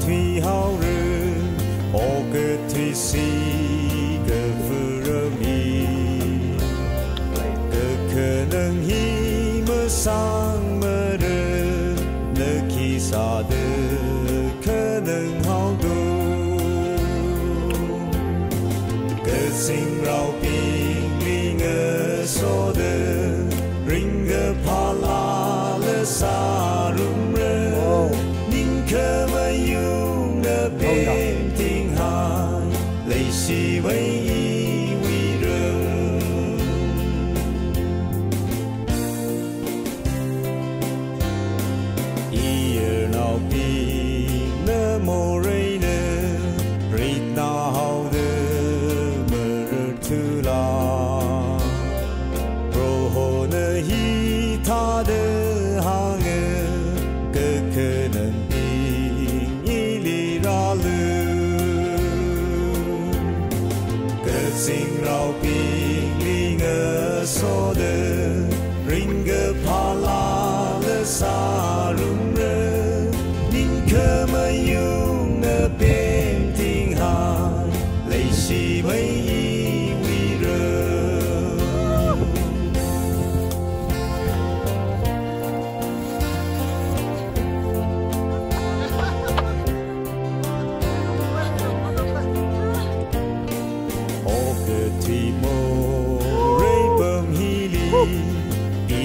推好人，我个推西个富人民，个可能一么上么人，那其啥的 Bingi ngasodo ringgapala lesaruna ninkamayung ngabetingha.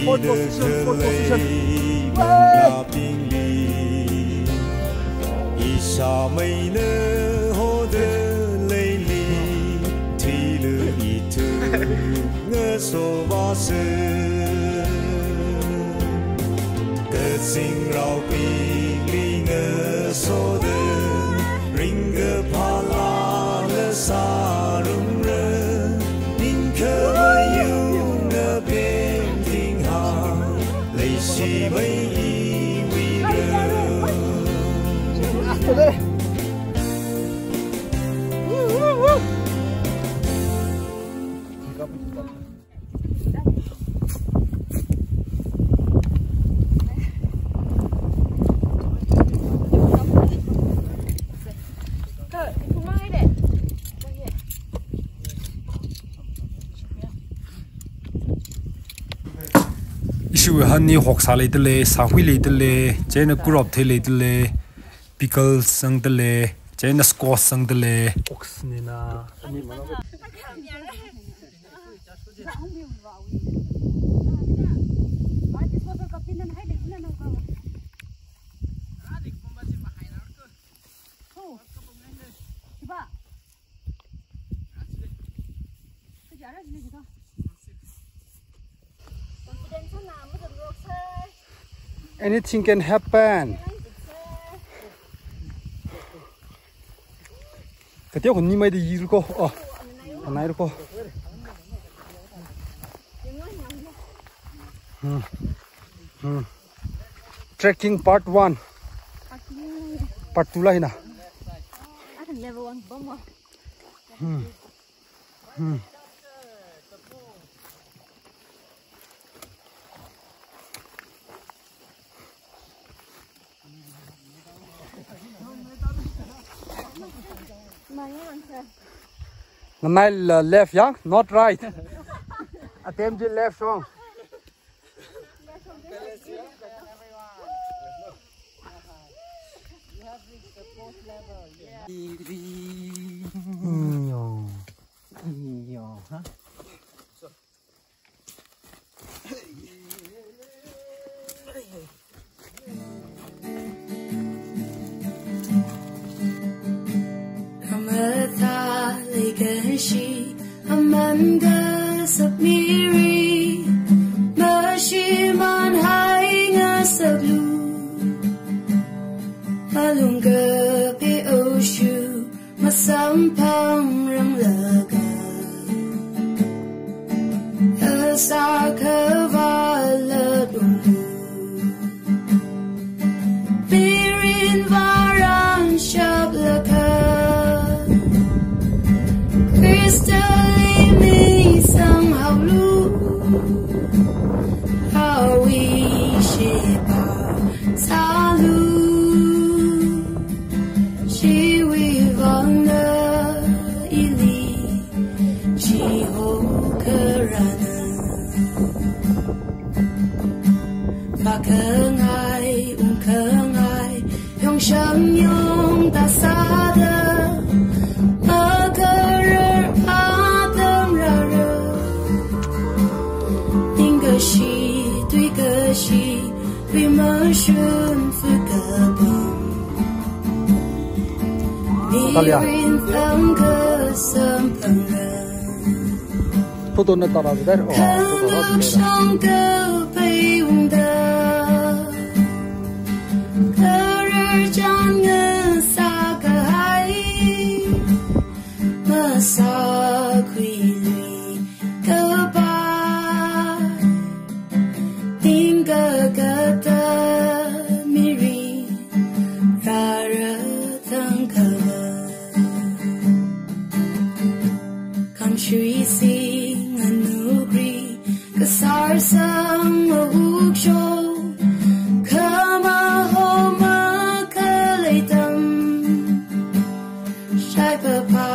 một de rơi một bình lý y xa mây nơ chu han ni hok sa le de le sa hui le de le che na kurop the le de le pickle sang de le che na squash sang de le ox ni na ani ma na anything can happen cái tiêu còn ni mấy đi rồi cô ờ còn này rồi cô hmm. hmm. trekking part one part two là hina hmm. hmm. Mo. Namai uh, left yeah not right. Attempt the left wrong Amatalikaishi Amanda Sapmiri Mashiman Hainga Sablu Malunga Pe Oshu Masampang Ramlaga Asakavala Dungu Birin Varan Shablaka Crystal she weeps on 把可爱不可爱用生命打 ai 的 akarai akanara i'm a raindrop 吧 Shui sing anugri kasar sang mahukjo kama homa kalaitam shai papa